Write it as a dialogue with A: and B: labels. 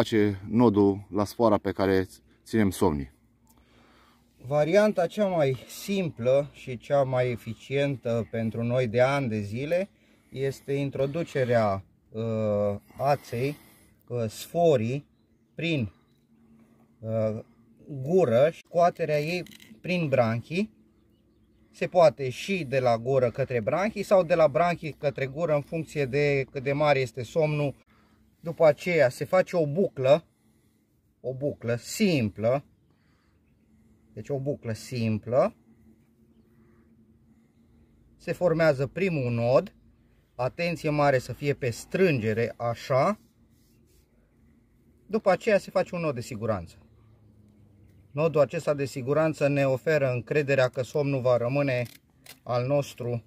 A: face nodul la sfoara pe care ținem somnii.
B: Varianta cea mai simplă și cea mai eficientă pentru noi de ani de zile este introducerea uh, aței, uh, sforii, prin uh, gură, scoaterea ei prin branchii. Se poate și de la gură către branchii sau de la branchii către gură în funcție de cât de mare este somnul. După aceea se face o buclă, o buclă simplă, deci o buclă simplă. Se formează primul nod. Atenție mare să fie pe strângere, așa. După aceea se face un nod de siguranță. Nodul acesta de siguranță ne oferă încrederea că somnul va rămâne al nostru